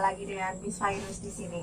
Lagi dengan Miss Virus di sini.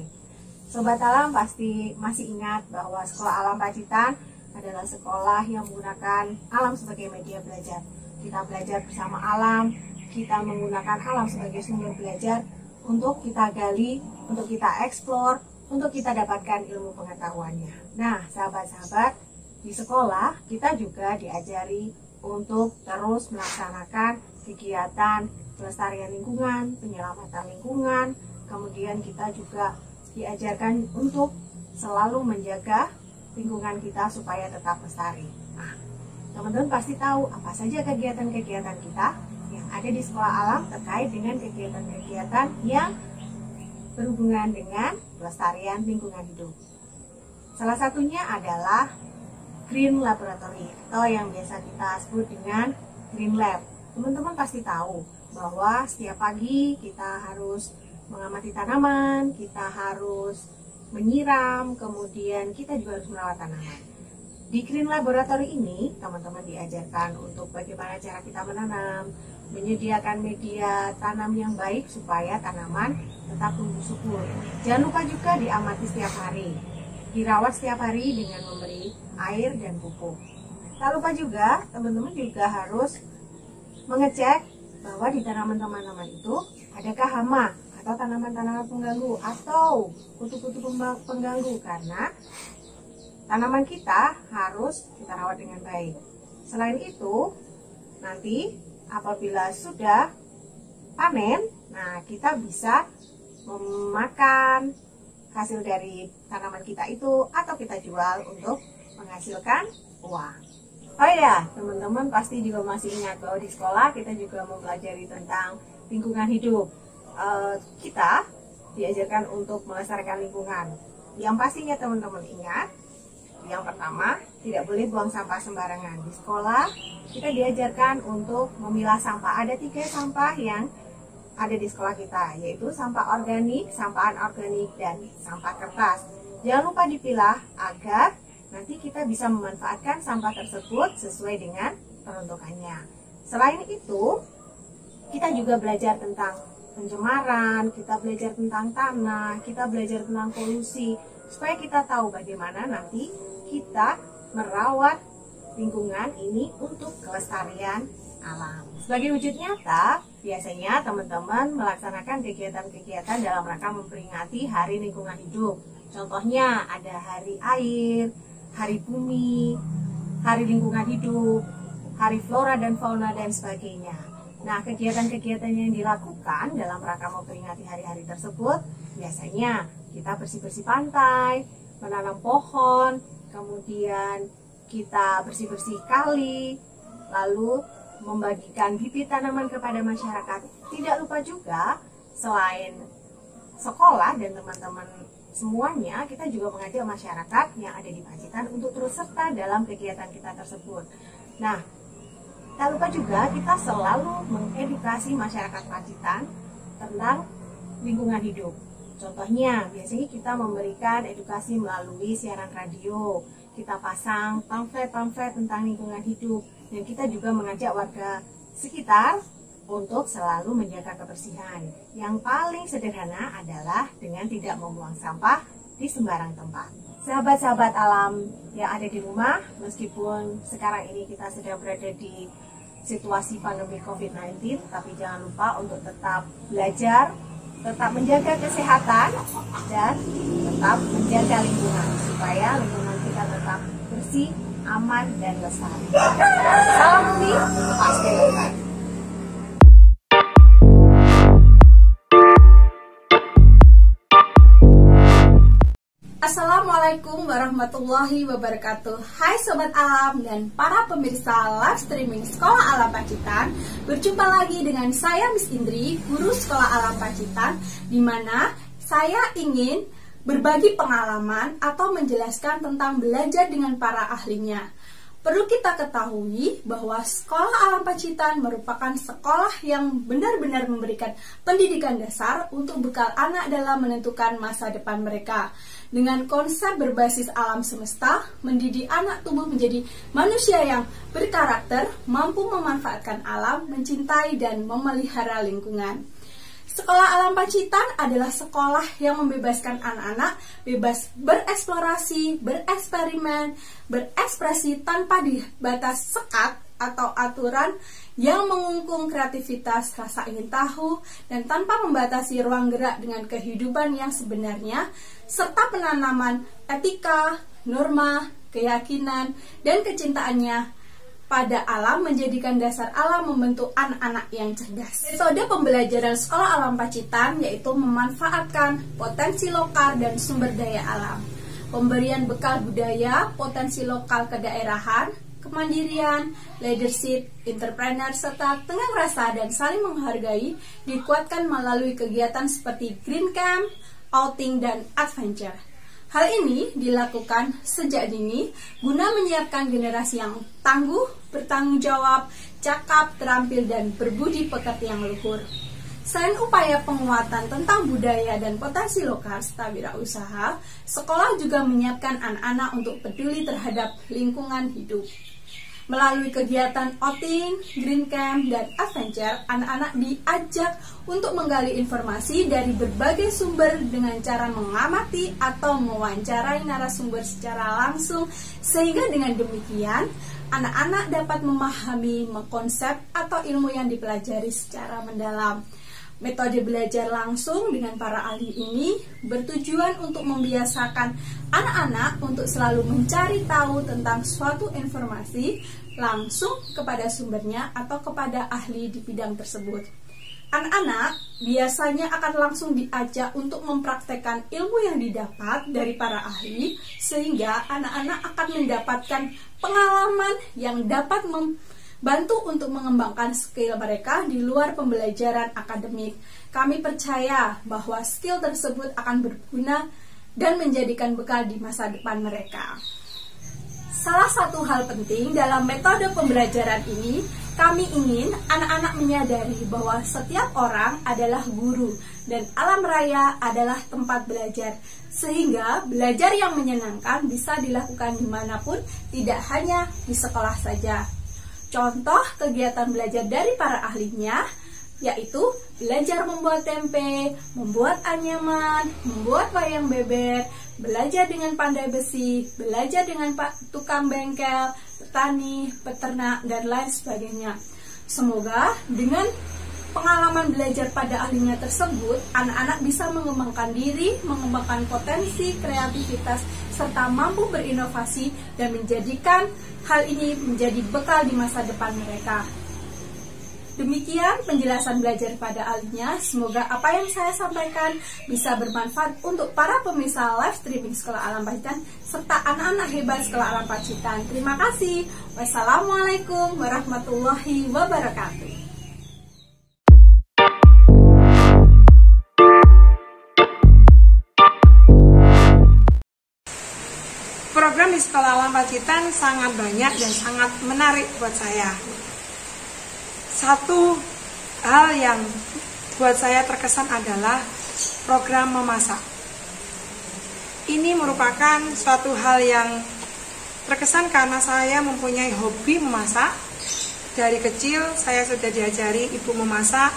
Sobat Alam pasti masih ingat bahwa Sekolah Alam Pacitan adalah sekolah yang menggunakan alam sebagai media belajar. Kita belajar bersama alam, kita menggunakan alam sebagai sumber belajar untuk kita gali, untuk kita eksplor, untuk kita dapatkan ilmu pengetahuannya. Nah, sahabat-sahabat, di sekolah kita juga diajari untuk terus melaksanakan kegiatan pelestarian lingkungan, penyelamatan lingkungan, kemudian kita juga diajarkan untuk selalu menjaga lingkungan kita supaya tetap lestari. Nah, teman-teman pasti tahu apa saja kegiatan-kegiatan kita yang ada di sekolah alam terkait dengan kegiatan-kegiatan yang berhubungan dengan pelestarian lingkungan hidup. Salah satunya adalah Green Laboratory atau yang biasa kita sebut dengan Green Lab. Teman-teman pasti tahu bahwa setiap pagi kita harus mengamati tanaman, kita harus menyiram, kemudian kita juga harus merawat tanaman. Di Green Laboratory ini, teman-teman diajarkan untuk bagaimana cara kita menanam, menyediakan media tanam yang baik supaya tanaman tetap tumbuh subur. Jangan lupa juga diamati setiap hari, dirawat setiap hari dengan memberi air dan pupuk. Tak lupa juga, teman-teman juga harus mengecek bahwa di tanaman tanaman itu adakah hama atau tanaman-tanaman pengganggu atau kutu-kutu pengganggu karena tanaman kita harus kita rawat dengan baik. Selain itu, nanti apabila sudah panen, nah kita bisa memakan hasil dari tanaman kita itu atau kita jual untuk menghasilkan uang. Oh iya, teman-teman pasti juga masih ingat bahwa di sekolah kita juga mempelajari tentang lingkungan hidup. Uh, kita diajarkan untuk melestarikan lingkungan. Yang pastinya teman-teman ingat, yang pertama tidak boleh buang sampah sembarangan. Di sekolah kita diajarkan untuk memilah sampah. Ada tiga sampah yang ada di sekolah kita, yaitu sampah organik, sampah anorganik, dan sampah kertas. Jangan lupa dipilah agar nanti kita bisa memanfaatkan sampah tersebut sesuai dengan peruntukannya. Selain itu, kita juga belajar tentang pencemaran, kita belajar tentang tanah, kita belajar tentang polusi, supaya kita tahu bagaimana nanti kita merawat lingkungan ini untuk kelestarian alam. Sebagai wujud nyata, biasanya teman-teman melaksanakan kegiatan-kegiatan dalam rangka memperingati Hari Lingkungan Hidup. Contohnya ada Hari Air, Hari Bumi, Hari Lingkungan Hidup, Hari Flora dan Fauna dan sebagainya. Nah, kegiatan-kegiatan yang dilakukan dalam rangka memperingati hari-hari tersebut biasanya kita bersih-bersih pantai, menanam pohon, kemudian kita bersih-bersih kali, lalu membagikan bibit tanaman kepada masyarakat. Tidak lupa juga selain sekolah dan teman-teman semuanya kita juga mengajak masyarakat yang ada di Pacitan untuk terus serta dalam kegiatan kita tersebut. Nah, tak lupa juga kita selalu mengedukasi masyarakat Pacitan tentang lingkungan hidup. Contohnya, biasanya kita memberikan edukasi melalui siaran radio, kita pasang pamflet-pamflet tentang lingkungan hidup, dan kita juga mengajak warga sekitar untuk selalu menjaga kebersihan. Yang paling sederhana adalah dengan tidak membuang sampah di sembarang tempat. Sahabat-sahabat alam yang ada di rumah, meskipun sekarang ini kita sedang berada di situasi pandemi COVID-19, tapi jangan lupa untuk tetap belajar, tetap menjaga kesehatan, dan tetap menjaga lingkungan, supaya lingkungan kita tetap bersih, aman, dan lestari. Salam bumi, pasti. Assalamualaikum warahmatullahi wabarakatuh Hai Sobat Alam dan para pemirsa live streaming Sekolah Alam Pacitan Berjumpa lagi dengan saya Miss Indri, Guru Sekolah Alam Pacitan di mana saya ingin berbagi pengalaman atau menjelaskan tentang belajar dengan para ahlinya Perlu kita ketahui bahwa Sekolah Alam Pacitan merupakan sekolah yang benar-benar memberikan pendidikan dasar untuk bekal anak dalam menentukan masa depan mereka. Dengan konsep berbasis alam semesta, mendidik anak tumbuh menjadi manusia yang berkarakter, mampu memanfaatkan alam, mencintai dan memelihara lingkungan. Sekolah Alam Pacitan adalah sekolah yang membebaskan anak-anak bebas bereksplorasi, bereksperimen, berekspresi tanpa dibatas sekat atau aturan yang mengungkung kreativitas, rasa ingin tahu, dan tanpa membatasi ruang gerak dengan kehidupan yang sebenarnya, serta penanaman etika, norma, keyakinan, dan kecintaannya pada alam menjadikan dasar alam membentuk anak-anak yang cerdas. Metode pembelajaran sekolah alam Pacitan yaitu memanfaatkan potensi lokal dan sumber daya alam. Pemberian bekal budaya, potensi lokal kedaerahan, kemandirian, leadership, entrepreneur, serta tengah rasa dan saling menghargai dikuatkan melalui kegiatan seperti green camp, outing, dan adventure. Hal ini dilakukan sejak dini guna menyiapkan generasi yang tangguh, bertanggung jawab, cakap, terampil, dan berbudi pekerti yang luhur. Selain upaya penguatan tentang budaya dan potensi lokal serta wirausaha, sekolah juga menyiapkan anak-anak untuk peduli terhadap lingkungan hidup. Melalui kegiatan outing, green camp, dan adventure, anak-anak diajak untuk menggali informasi dari berbagai sumber dengan cara mengamati atau mewawancarai narasumber secara langsung, sehingga dengan demikian anak-anak dapat memahami, mengkonsep, atau ilmu yang dipelajari secara mendalam. Metode belajar langsung dengan para ahli ini bertujuan untuk membiasakan anak-anak untuk selalu mencari tahu tentang suatu informasi langsung kepada sumbernya atau kepada ahli di bidang tersebut. Anak-anak biasanya akan langsung diajak untuk mempraktekkan ilmu yang didapat dari para ahli, sehingga anak-anak akan mendapatkan pengalaman yang dapat mem bantu untuk mengembangkan skill mereka di luar pembelajaran akademik. Kami percaya bahwa skill tersebut akan berguna dan menjadikan bekal di masa depan mereka. Salah satu hal penting dalam metode pembelajaran ini, kami ingin anak-anak menyadari bahwa setiap orang adalah guru dan alam raya adalah tempat belajar, sehingga belajar yang menyenangkan bisa dilakukan di mana pun, tidak hanya di sekolah saja. Contoh kegiatan belajar dari para ahlinya yaitu belajar membuat tempe, membuat anyaman, membuat wayang beber, belajar dengan pandai besi, belajar dengan tukang bengkel, petani, peternak, dan lain sebagainya. Semoga dengan pengalaman belajar pada ahlinya tersebut, anak-anak bisa mengembangkan diri, mengembangkan potensi, kreativitas, serta mampu berinovasi dan menjadikan hal ini menjadi bekal di masa depan mereka. Demikian penjelasan belajar pada ahlinya. Semoga apa yang saya sampaikan bisa bermanfaat untuk para pemirsa live streaming Sekolah Alam Pacitan serta anak-anak hebat Sekolah Alam Pacitan. Terima kasih. Wassalamualaikum warahmatullahi wabarakatuh. Di Sekolah Alam Pacitan sangat banyak dan sangat menarik buat saya. Satu hal yang buat saya terkesan adalah program memasak. Ini merupakan suatu hal yang terkesan karena saya mempunyai hobi memasak. Dari kecil saya sudah diajari ibu memasak.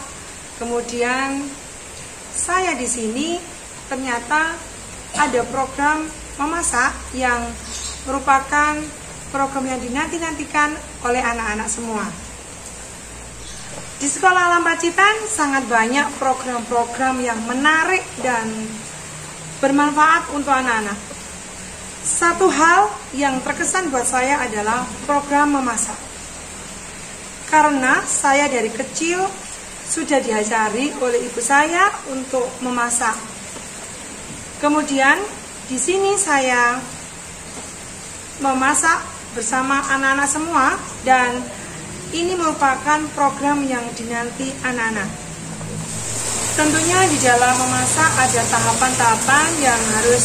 Kemudian saya di sini ternyata ada program memasak yang merupakan program yang dinanti-nantikan oleh anak-anak semua. Di Sekolah Alam Pacitan sangat banyak program-program yang menarik dan bermanfaat untuk anak-anak. Satu hal yang terkesan buat saya adalah program memasak. Karena saya dari kecil sudah diajari oleh ibu saya untuk memasak. Kemudian di sini saya memasak bersama anak-anak semua dan ini merupakan program yang dinanti anak-anak. Tentunya di dalam memasak ada tahapan-tahapan yang harus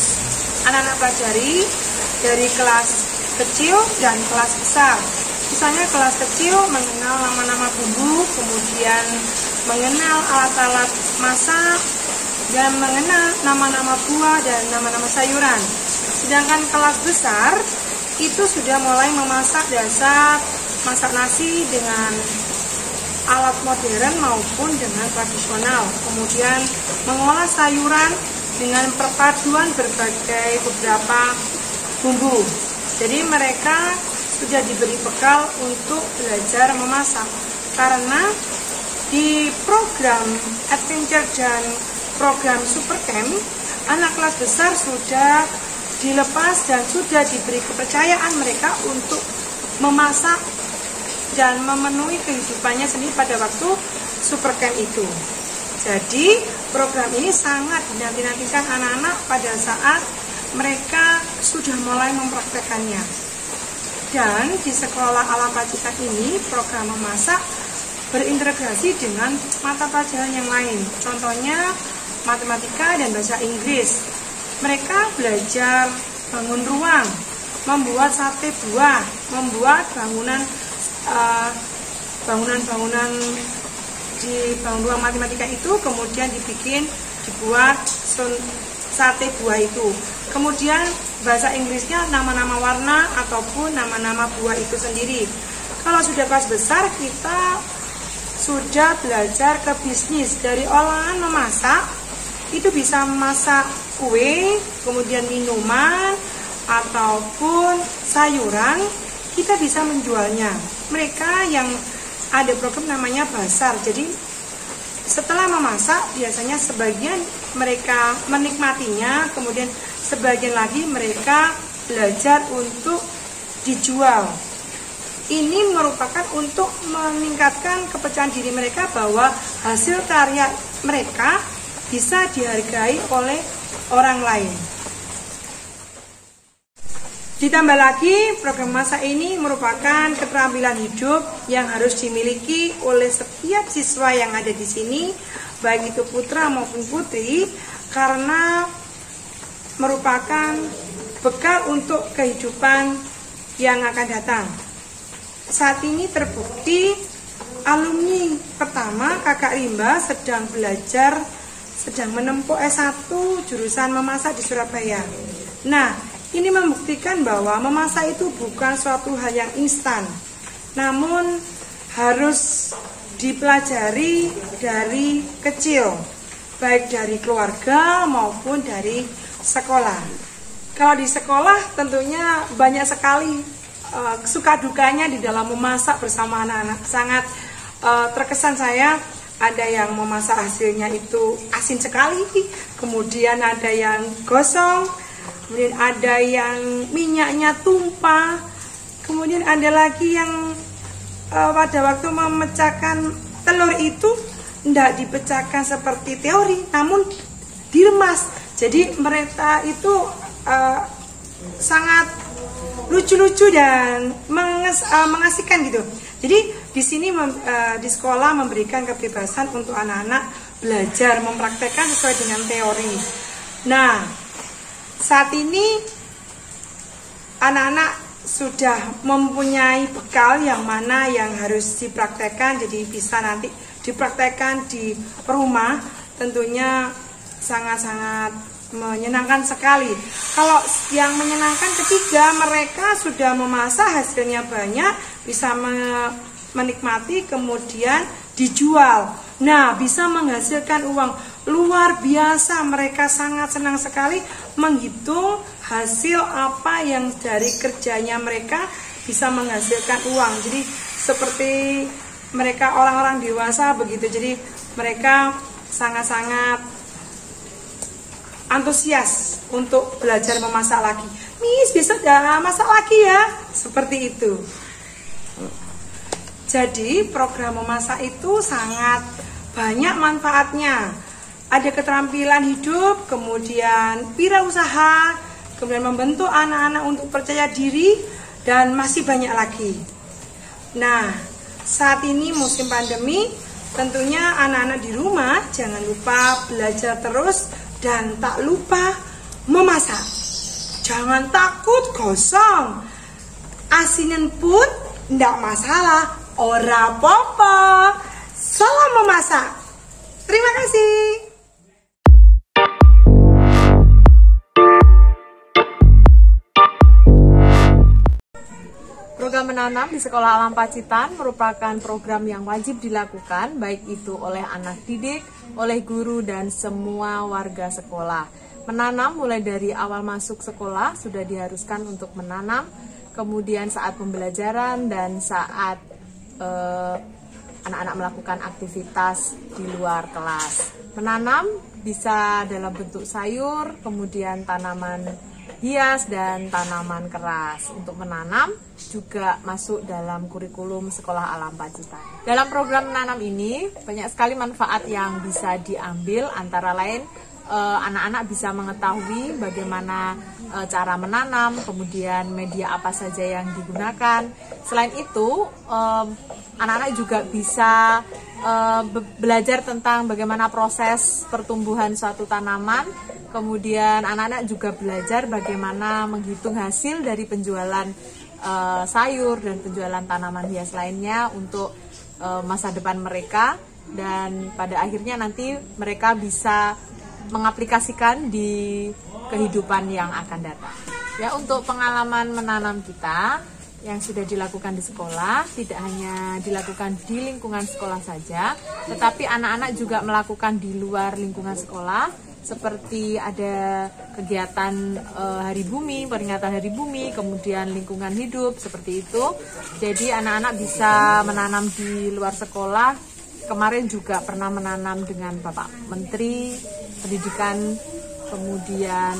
anak-anak pelajari dari kelas kecil dan kelas besar. Misalnya kelas kecil mengenal nama-nama bumbu, kemudian mengenal alat-alat masak, dan mengenal nama-nama buah dan nama-nama sayuran. Sedangkan kelas besar itu sudah mulai memasak dasar masak nasi dengan alat modern maupun dengan tradisional. Kemudian mengolah sayuran dengan perpaduan berbagai beberapa bumbu. Jadi mereka sudah diberi bekal untuk belajar memasak karena di program adventure dan program super camp anak kelas besar sudah dilepas dan sudah diberi kepercayaan mereka untuk memasak dan memenuhi kehidupannya sendiri pada waktu super camp itu. Jadi program ini sangat dinanti-nantikan anak-anak pada saat mereka sudah mulai mempraktekannya. Dan di sekolah alam pacitan ini program memasak berintegrasi dengan mata pelajaran yang lain. Contohnya matematika dan bahasa Inggris. Mereka belajar bangun ruang, membuat sate buah, membuat bangunan bangunan bangunan-bangunan di bangun ruang matematika itu kemudian dibikin dibuat sate buah itu. Kemudian bahasa Inggrisnya nama-nama warna ataupun nama-nama buah itu sendiri. Kalau sudah pas besar kita sudah belajar ke bisnis. Dari olahan memasak itu bisa memasak kue kemudian minuman ataupun sayuran kita bisa menjualnya mereka yang ada program namanya basar. Jadi setelah memasak biasanya sebagian mereka menikmatinya, kemudian sebagian lagi mereka belajar untuk dijual. Ini merupakan untuk meningkatkan kepercayaan diri mereka bahwa hasil karya mereka bisa dihargai oleh orang lain. Ditambah lagi, program masa ini merupakan keterampilan hidup yang harus dimiliki oleh setiap siswa yang ada di sini, baik itu putra maupun putri, karena merupakan bekal untuk kehidupan yang akan datang. Saat ini terbukti alumni pertama kakak Rimba sedang belajar, sedang menempuh S1 jurusan memasak di Surabaya. Nah, ini membuktikan bahwa memasak itu bukan suatu hal yang instan, namun harus dipelajari dari kecil, baik dari keluarga maupun dari sekolah. Kalau di sekolah tentunya banyak sekali uh, suka dukanya di dalam memasak bersama anak-anak. Sangat uh, terkesan saya ada yang memasak hasilnya itu asin sekali, kemudian ada yang gosong, kemudian ada yang minyaknya tumpah, kemudian ada lagi yang uh, pada waktu memecahkan telur itu tidak dipecahkan seperti teori, namun diremas. Jadi mereka itu uh, sangat lucu-lucu dan menges, uh, mengasihkan gitu. Jadi di sini uh, di sekolah memberikan kebebasan untuk anak-anak belajar mempraktekkan sesuai dengan teori. Nah, saat ini anak-anak sudah mempunyai bekal yang mana yang harus dipraktekkan jadi bisa nanti dipraktekkan di rumah tentunya sangat-sangat menyenangkan sekali kalau yang menyenangkan ketiga mereka sudah memasak hasilnya banyak bisa menikmati kemudian dijual. Nah bisa menghasilkan uang. Luar biasa mereka sangat senang sekali menghitung hasil apa yang dari kerjanya mereka bisa menghasilkan uang. Jadi seperti mereka orang-orang dewasa begitu. Jadi mereka sangat-sangat antusias untuk belajar memasak lagi. Miss besok ya masak lagi ya? Seperti itu jadi program memasak itu sangat banyak manfaatnya ada keterampilan hidup, kemudian wirausaha, kemudian membentuk anak-anak untuk percaya diri, dan masih banyak lagi. Nah, saat ini musim pandemi, tentunya anak-anak di rumah jangan lupa belajar terus dan tak lupa memasak. Jangan takut gosong. Asinin pun tidak masalah. Ora popo. Salam memasak. Terima kasih. program menanam di Sekolah Alam Pacitan merupakan program yang wajib dilakukan baik itu oleh anak didik, oleh guru dan semua warga sekolah. Menanam mulai dari awal masuk sekolah sudah diharuskan untuk menanam, kemudian saat pembelajaran dan saat anak-anak melakukan aktivitas di luar kelas. Menanam bisa dalam bentuk sayur, kemudian tanaman hias dan tanaman keras. Untuk menanam juga masuk dalam kurikulum Sekolah Alam Pacitan. Dalam program menanam ini banyak sekali manfaat yang bisa diambil antara lain eh, anak-anak uh, bisa mengetahui bagaimana uh, cara menanam, kemudian media apa saja yang digunakan. Selain itu, anak-anak um, juga bisa uh, belajar tentang bagaimana proses pertumbuhan suatu tanaman. Kemudian anak-anak juga belajar bagaimana menghitung hasil dari penjualan uh, sayur dan penjualan tanaman hias lainnya untuk uh, masa depan mereka dan pada akhirnya nanti mereka bisa mengaplikasikan di kehidupan yang akan datang. Ya, untuk pengalaman menanam kita yang sudah dilakukan di sekolah tidak hanya dilakukan di lingkungan sekolah saja, tetapi anak-anak juga melakukan di luar lingkungan sekolah seperti ada kegiatan e, Hari Bumi, peringatan Hari Bumi, kemudian lingkungan hidup seperti itu. Jadi anak-anak bisa menanam di luar sekolah. Kemarin juga pernah menanam dengan Bapak Menteri Pendidikan, kemudian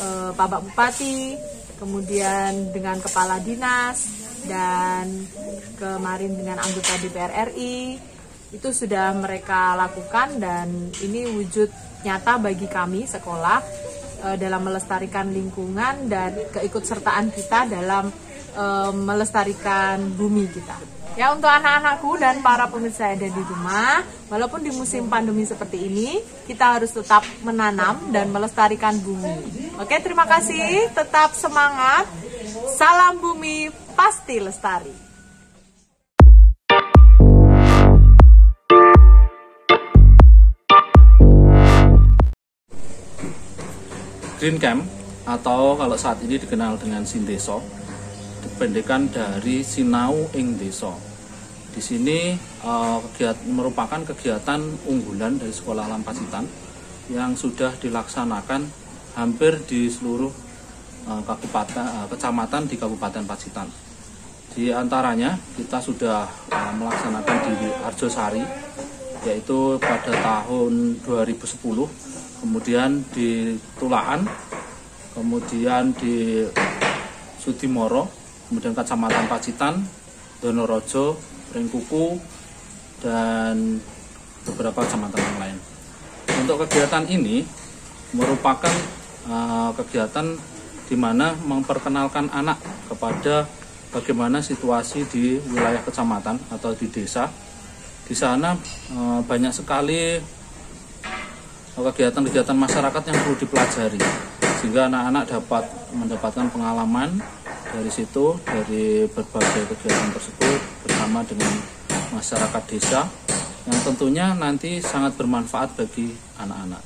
e, Bapak Bupati, kemudian dengan Kepala Dinas dan kemarin dengan anggota DPR RI itu sudah mereka lakukan dan ini wujud nyata bagi kami sekolah e, dalam melestarikan lingkungan dan keikutsertaan kita dalam e, melestarikan bumi kita. Ya untuk anak-anakku dan para pemirsa yang ada di rumah, walaupun di musim pandemi seperti ini, kita harus tetap menanam dan melestarikan bumi. Oke, terima kasih. Tetap semangat. Salam bumi pasti lestari. Green Camp atau kalau saat ini dikenal dengan Sindeso dipendekan dari Sinau ing Deso. Di sini uh, kegiatan, merupakan kegiatan unggulan dari Sekolah Alam Pacitan yang sudah dilaksanakan hampir di seluruh uh, kabupaten uh, kecamatan di Kabupaten Pacitan. Di antaranya kita sudah uh, melaksanakan di Arjosari yaitu pada tahun 2010 kemudian di Tulaan, kemudian di Sudimoro, kemudian Kecamatan Pacitan, Donorojo, Ringkuku, dan beberapa kecamatan yang lain. Untuk kegiatan ini merupakan uh, kegiatan di mana memperkenalkan anak kepada bagaimana situasi di wilayah kecamatan atau di desa. Di sana uh, banyak sekali kegiatan-kegiatan masyarakat yang perlu dipelajari sehingga anak-anak dapat mendapatkan pengalaman dari situ dari berbagai kegiatan tersebut bersama dengan masyarakat desa yang tentunya nanti sangat bermanfaat bagi anak-anak.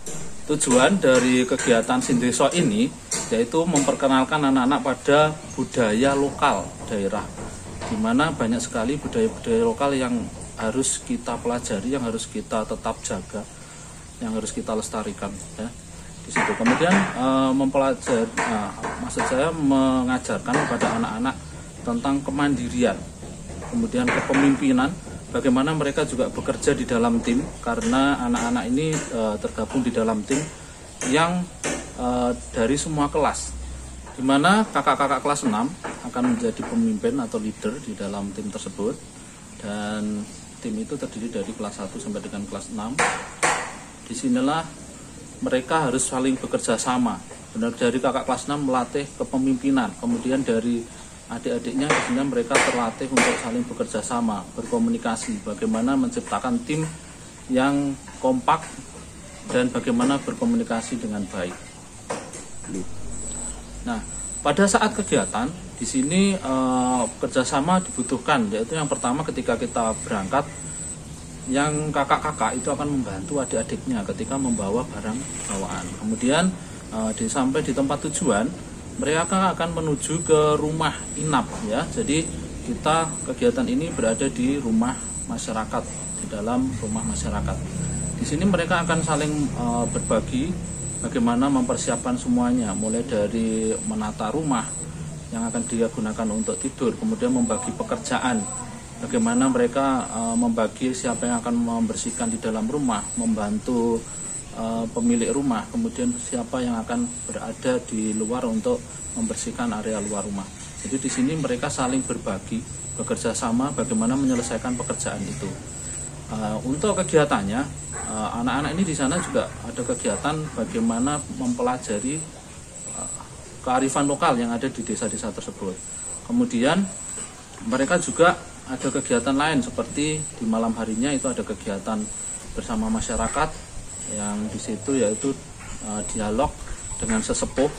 Tujuan dari kegiatan Sindeso ini yaitu memperkenalkan anak-anak pada budaya lokal daerah di mana banyak sekali budaya-budaya lokal yang harus kita pelajari, yang harus kita tetap jaga yang harus kita lestarikan ya di situ. Kemudian e, mempelajari, nah, maksud saya mengajarkan kepada anak-anak tentang kemandirian, kemudian kepemimpinan, bagaimana mereka juga bekerja di dalam tim karena anak-anak ini e, tergabung di dalam tim yang e, dari semua kelas, di mana kakak-kakak kelas 6 akan menjadi pemimpin atau leader di dalam tim tersebut dan tim itu terdiri dari kelas 1 sampai dengan kelas 6 di sinilah mereka harus saling bekerja sama. Benar dari kakak kelas 6 melatih kepemimpinan. Kemudian dari adik-adiknya di sini mereka terlatih untuk saling bekerja sama berkomunikasi. Bagaimana menciptakan tim yang kompak dan bagaimana berkomunikasi dengan baik. Nah pada saat kegiatan di sini eh, kerjasama dibutuhkan yaitu yang pertama ketika kita berangkat yang kakak-kakak itu akan membantu adik-adiknya ketika membawa barang bawaan. Kemudian e, di, sampai di tempat tujuan, mereka akan menuju ke rumah inap ya. Jadi kita kegiatan ini berada di rumah masyarakat di dalam rumah masyarakat. Di sini mereka akan saling uh, berbagi bagaimana mempersiapkan semuanya, mulai dari menata rumah yang akan dia gunakan untuk tidur, kemudian membagi pekerjaan, bagaimana mereka uh, membagi siapa yang akan membersihkan di dalam rumah, membantu uh, pemilik rumah, kemudian siapa yang akan berada di luar untuk membersihkan area luar rumah. Jadi di sini mereka saling berbagi, bekerja sama bagaimana menyelesaikan pekerjaan itu. Uh, untuk kegiatannya, anak-anak uh, ini di sana juga ada kegiatan bagaimana mempelajari kearifan lokal yang ada di desa-desa tersebut. Kemudian mereka juga ada kegiatan lain seperti di malam harinya itu ada kegiatan bersama masyarakat yang di situ yaitu uh, dialog dengan sesepuh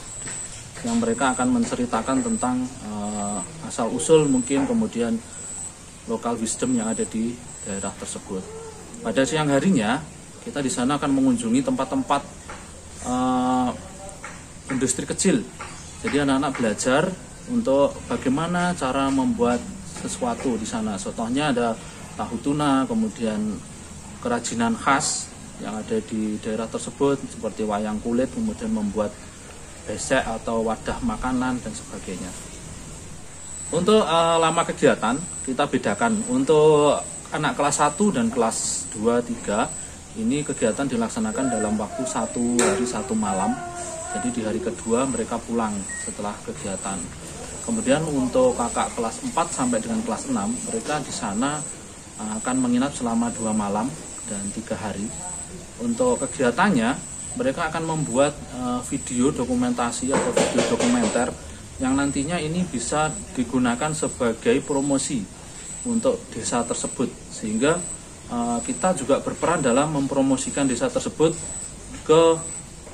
yang mereka akan menceritakan tentang uh, asal usul mungkin kemudian lokal wisdom yang ada di daerah tersebut. Pada siang harinya, kita di sana akan mengunjungi tempat-tempat uh, industri kecil. Jadi anak-anak belajar untuk bagaimana cara membuat sesuatu di sana. Contohnya ada tahu tuna, kemudian kerajinan khas yang ada di daerah tersebut seperti wayang kulit, kemudian membuat besek atau wadah makanan dan sebagainya. Untuk uh, lama kegiatan kita bedakan untuk anak kelas 1 dan kelas 2 3 ini kegiatan dilaksanakan dalam waktu satu hari satu malam. Jadi di hari kedua mereka pulang setelah kegiatan. Kemudian untuk kakak kelas 4 sampai dengan kelas 6 mereka di sana uh, akan menginap selama dua malam dan tiga hari. Untuk kegiatannya mereka akan membuat uh, video dokumentasi atau video dokumenter yang nantinya ini bisa digunakan sebagai promosi untuk desa tersebut sehingga uh, kita juga berperan dalam mempromosikan desa tersebut ke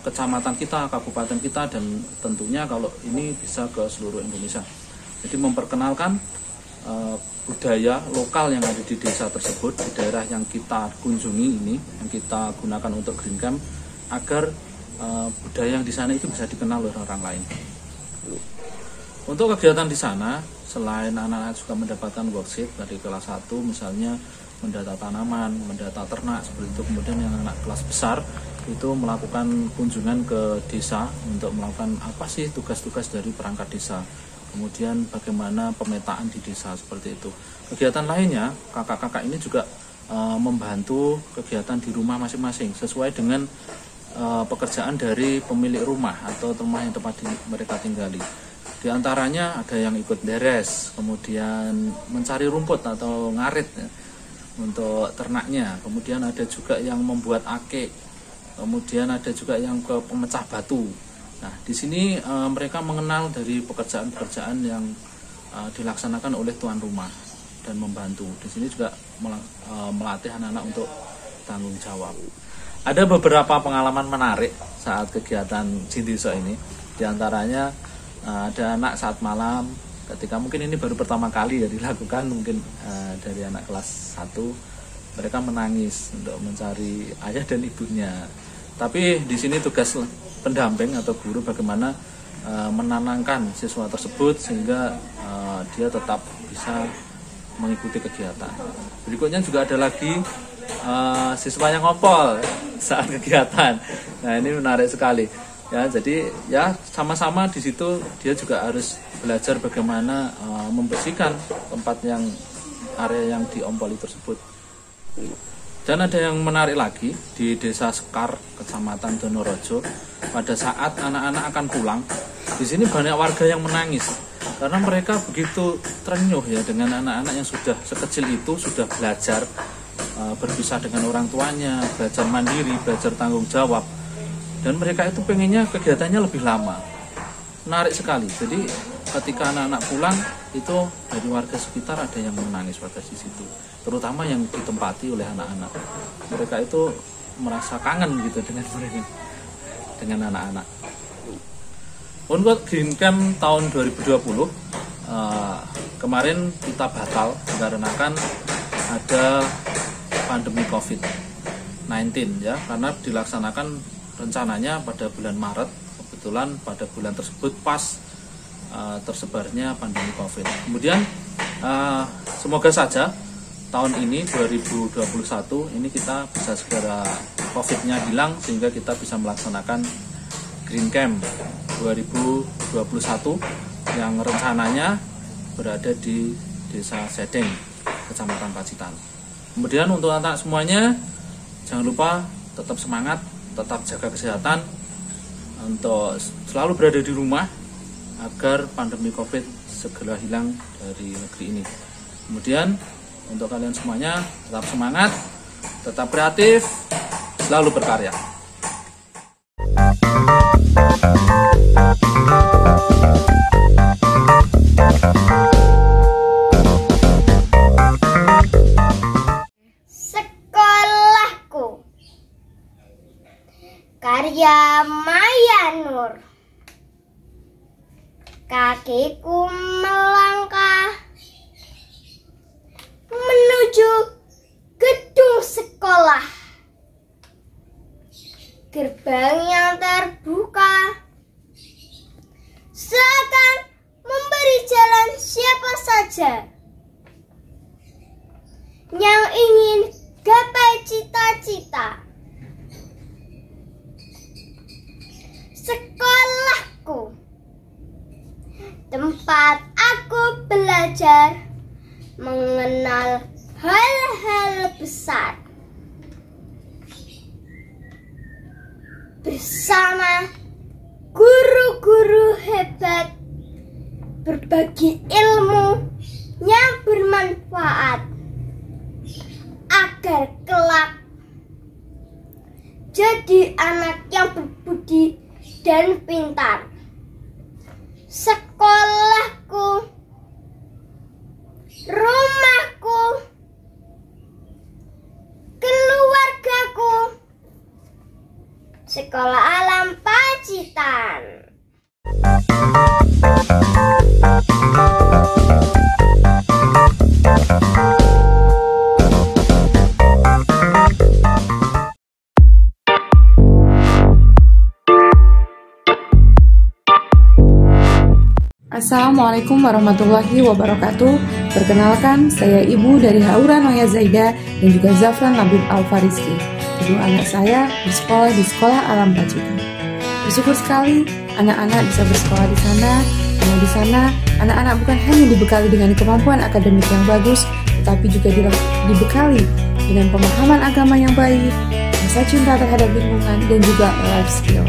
kecamatan kita, kabupaten kita dan tentunya kalau ini bisa ke seluruh Indonesia. Jadi memperkenalkan uh, budaya lokal yang ada di desa tersebut, di daerah yang kita kunjungi ini, yang kita gunakan untuk green camp agar uh, budaya yang di sana itu bisa dikenal oleh orang lain. Untuk kegiatan di sana, selain anak-anak juga mendapatkan worksheet dari kelas 1 misalnya mendata tanaman, mendata ternak seperti itu. Kemudian yang anak kelas besar itu melakukan kunjungan ke desa untuk melakukan apa sih tugas-tugas dari perangkat desa. Kemudian bagaimana pemetaan di desa seperti itu. Kegiatan lainnya, kakak-kakak ini juga e, membantu kegiatan di rumah masing-masing sesuai dengan e, pekerjaan dari pemilik rumah atau rumah yang tempat di, mereka tinggali. Di antaranya ada yang ikut beres, kemudian mencari rumput atau ngarit ya, untuk ternaknya. Kemudian ada juga yang membuat ake, kemudian ada juga yang ke pemecah batu. Nah, di sini e, mereka mengenal dari pekerjaan-pekerjaan yang e, dilaksanakan oleh tuan rumah dan membantu. Di sini juga e, melatih anak-anak untuk tanggung jawab. Ada beberapa pengalaman menarik saat kegiatan Cintiso ini. Di antaranya uh, ada anak saat malam ketika mungkin ini baru pertama kali ya dilakukan mungkin uh, dari anak kelas 1 mereka menangis untuk mencari ayah dan ibunya. Tapi di sini tugas pendamping atau guru bagaimana uh, menanangkan siswa tersebut sehingga uh, dia tetap bisa mengikuti kegiatan. Berikutnya juga ada lagi uh, siswa yang ngopol saat kegiatan. Nah ini menarik sekali. Ya jadi ya sama-sama di situ dia juga harus belajar bagaimana uh, membersihkan tempat yang area yang diompoli tersebut. Dan ada yang menarik lagi di desa Sekar kecamatan Donorojo pada saat anak-anak akan pulang di sini banyak warga yang menangis. Karena mereka begitu terenyuh ya dengan anak-anak yang sudah sekecil itu sudah belajar uh, berpisah dengan orang tuanya belajar mandiri belajar tanggung jawab. Dan mereka itu pengennya kegiatannya lebih lama. Menarik sekali. Jadi ketika anak-anak pulang itu dari warga sekitar ada yang menangis warga di situ. Terutama yang ditempati oleh anak-anak. Mereka itu merasa kangen gitu dengan mereka dengan anak-anak. Untuk Green Camp tahun 2020 uh, eh, kemarin kita batal dikarenakan ada pandemi COVID-19 ya. Karena dilaksanakan rencananya pada bulan Maret kebetulan pada bulan tersebut pas uh, tersebarnya pandemi COVID. Kemudian Uh, semoga saja tahun ini 2021 ini kita bisa segera COVID-nya hilang sehingga kita bisa melaksanakan Green Camp 2021 yang rencananya berada di Desa Sedeng, Kecamatan Pacitan. Kemudian untuk anak semuanya jangan lupa tetap semangat, tetap jaga kesehatan untuk selalu berada di rumah agar pandemi Covid segera hilang dari negeri ini. Kemudian untuk kalian semuanya tetap semangat, tetap kreatif, selalu berkarya. Berbagi ilmu yang bermanfaat agar kelak jadi anak yang berbudi dan pintar sekolahku, rumahku, keluargaku, sekolah alam Pacitan. Assalamualaikum warahmatullahi wabarakatuh. Perkenalkan, saya ibu dari Haura Noya Zaida dan juga Zafran Labib Al Fariski. Kedua anak saya bersekolah di Sekolah Alam Pacitan. Bersyukur sekali anak-anak bisa bersekolah di sana. Karena di sana, anak-anak bukan hanya dibekali dengan kemampuan akademik yang bagus, tetapi juga dibekali dengan pemahaman agama yang baik, rasa cinta terhadap lingkungan, dan juga life skill.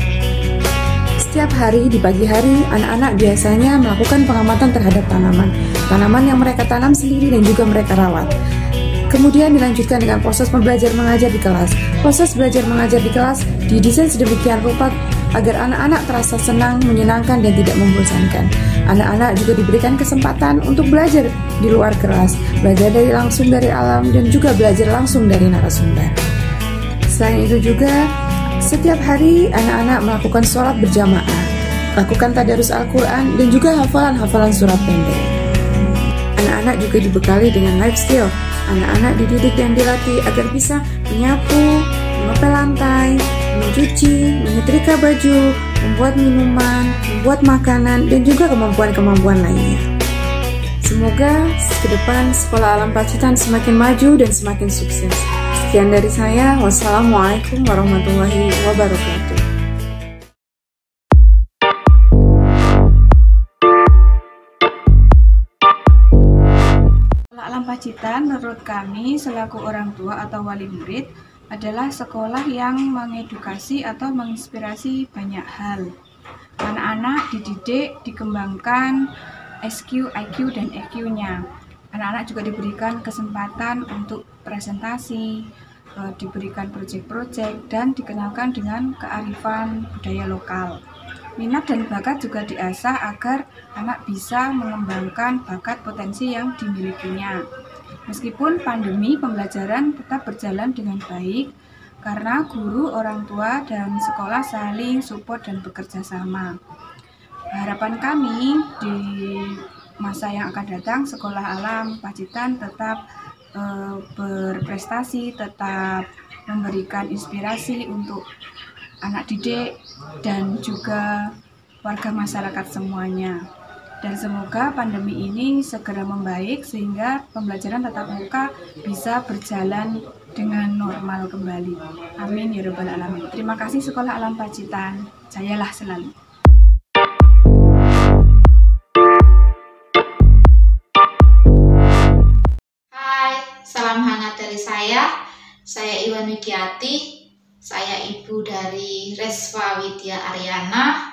Setiap hari di pagi hari, anak-anak biasanya melakukan pengamatan terhadap tanaman. Tanaman yang mereka tanam sendiri dan juga mereka rawat. Kemudian dilanjutkan dengan proses belajar mengajar di kelas. Proses belajar mengajar di kelas didesain sedemikian rupa agar anak-anak terasa senang, menyenangkan, dan tidak membosankan. Anak-anak juga diberikan kesempatan untuk belajar di luar kelas, belajar dari langsung dari alam, dan juga belajar langsung dari narasumber. Selain itu juga, setiap hari anak-anak melakukan sholat berjamaah, lakukan tadarus Al-Quran dan juga hafalan-hafalan surat pendek. Anak-anak juga dibekali dengan life skill. Anak-anak dididik dan dilatih agar bisa menyapu, mengepel lantai, mencuci, menyetrika baju, membuat minuman, membuat makanan, dan juga kemampuan-kemampuan lainnya. Semoga ke depan Sekolah Alam Pacitan semakin maju dan semakin sukses. Sekian dari saya. Wassalamualaikum warahmatullahi wabarakatuh. Pacitan menurut kami selaku orang tua atau wali murid adalah sekolah yang mengedukasi atau menginspirasi banyak hal. Anak-anak dididik, dikembangkan SQ, IQ, dan EQ-nya. Anak-anak juga diberikan kesempatan untuk presentasi, uh, diberikan proyek-proyek dan dikenalkan dengan kearifan budaya lokal. Minat dan bakat juga diasah agar anak bisa mengembangkan bakat potensi yang dimilikinya. Meskipun pandemi pembelajaran tetap berjalan dengan baik karena guru, orang tua, dan sekolah saling support dan bekerja sama. Harapan kami di masa yang akan datang sekolah alam Pacitan tetap uh, berprestasi, tetap memberikan inspirasi untuk anak didik dan juga warga masyarakat semuanya. Dan semoga pandemi ini segera membaik sehingga pembelajaran tatap muka bisa berjalan dengan normal kembali. Amin ya Rabbal 'Alamin. Terima kasih Sekolah Alam Pacitan. Jayalah selalu. Hai, salam hangat dari saya. Saya Iwan Widiati. Saya ibu dari Reswa Widya Aryana,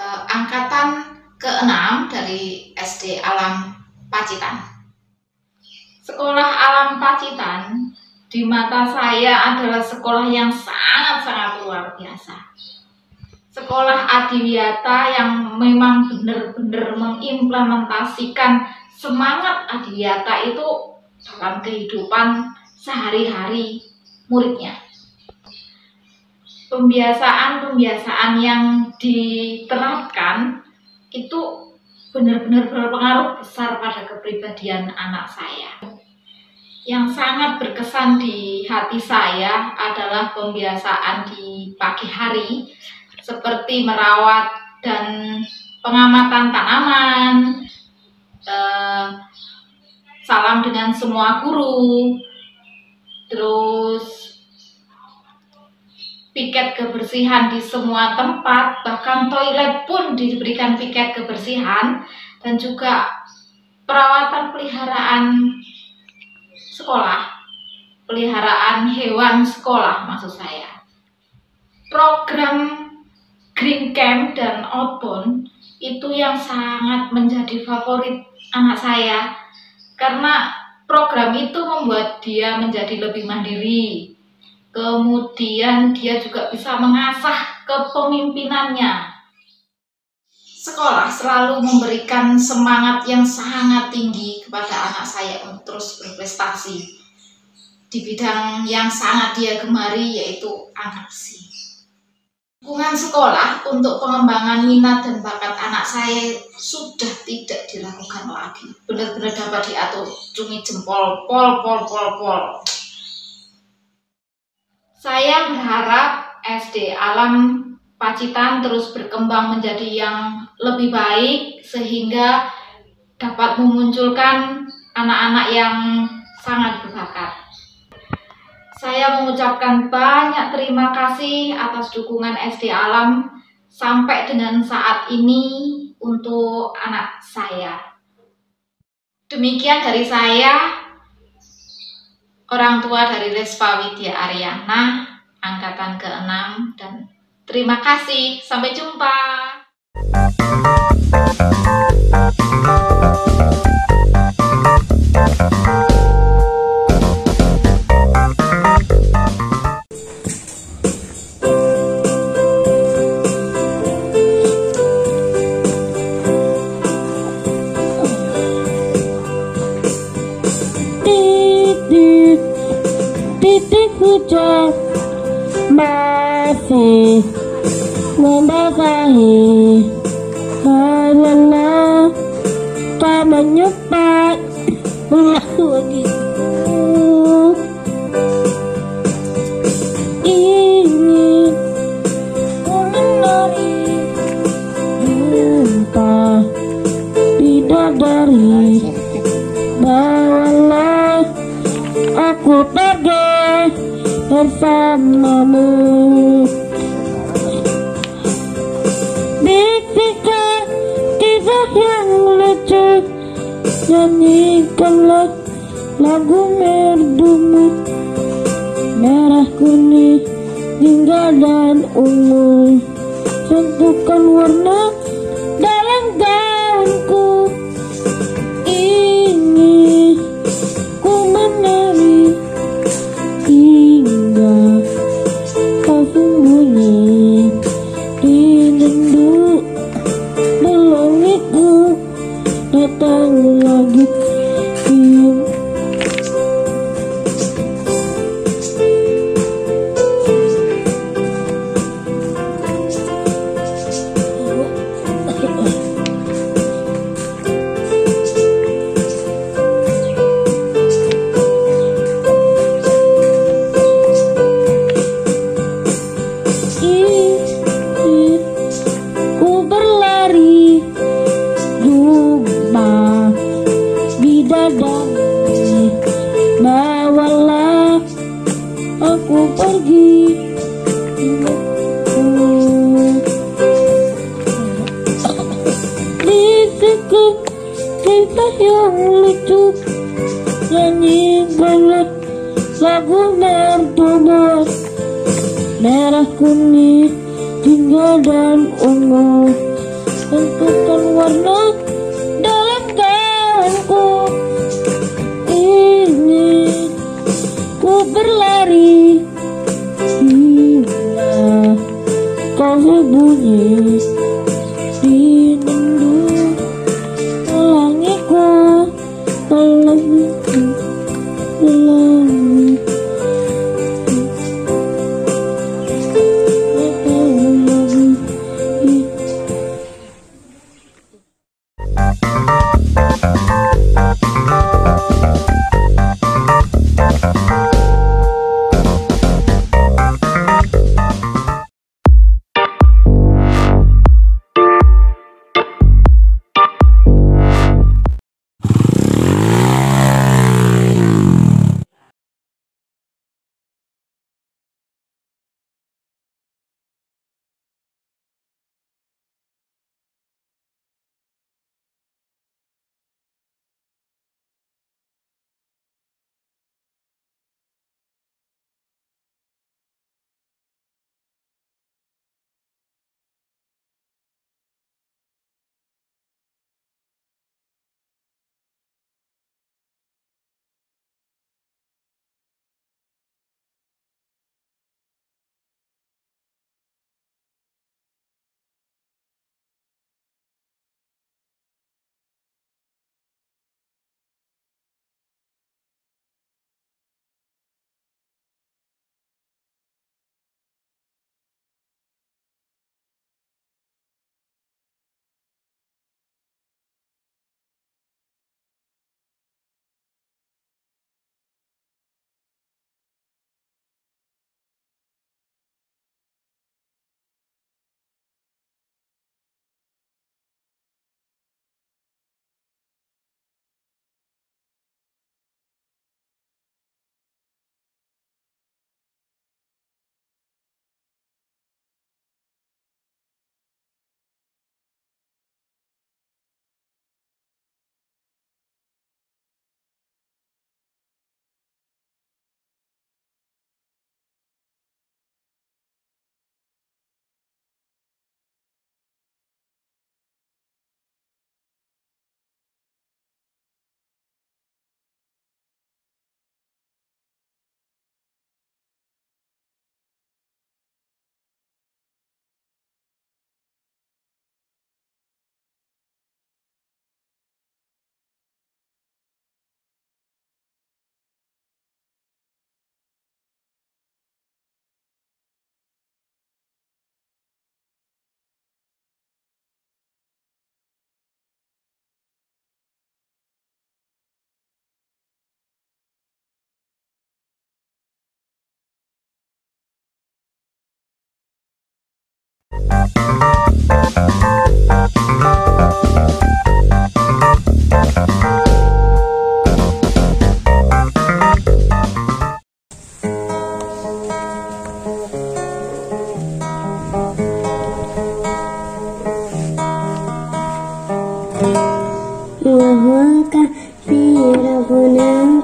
eh, angkatan ke-6 dari SD Alam Pacitan. Sekolah Alam Pacitan di mata saya adalah sekolah yang sangat-sangat luar biasa. Sekolah adiwiyata yang memang benar-benar mengimplementasikan semangat adiwiyata itu dalam kehidupan sehari-hari muridnya. Pembiasaan-pembiasaan yang diterapkan itu benar-benar berpengaruh besar pada kepribadian anak saya. Yang sangat berkesan di hati saya adalah pembiasaan di pagi hari seperti merawat dan pengamatan tanaman, eh, salam dengan semua guru, terus piket kebersihan di semua tempat, bahkan toilet pun diberikan piket kebersihan dan juga perawatan peliharaan sekolah, peliharaan hewan sekolah maksud saya. Program Green Camp dan Outbound itu yang sangat menjadi favorit anak saya karena program itu membuat dia menjadi lebih mandiri, Kemudian dia juga bisa mengasah kepemimpinannya. Sekolah selalu memberikan semangat yang sangat tinggi kepada anak saya untuk terus berprestasi di bidang yang sangat dia gemari yaitu aksi. Dukungan sekolah untuk pengembangan minat dan bakat anak saya sudah tidak dilakukan lagi. Benar-benar dapat diatur cumi jempol, pol, pol, pol, pol. Saya berharap SD Alam Pacitan terus berkembang menjadi yang lebih baik sehingga dapat memunculkan anak-anak yang sangat berbakat. Saya mengucapkan banyak terima kasih atas dukungan SD Alam sampai dengan saat ini untuk anak saya. Demikian dari saya. Orang tua dari Respa Widya Aryana, angkatan ke-6 dan terima kasih. Sampai jumpa. Titik hujan masih membasahi karena dan ungu. Sentuhkan warna dalam gaunku Ini ku menari hingga kau sembunyi di rindu melangitku datang lagi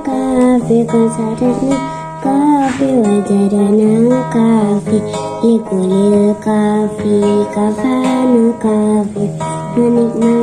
kafi Kasaratna kafi Wajadana kafi Likulil kafi Manikmal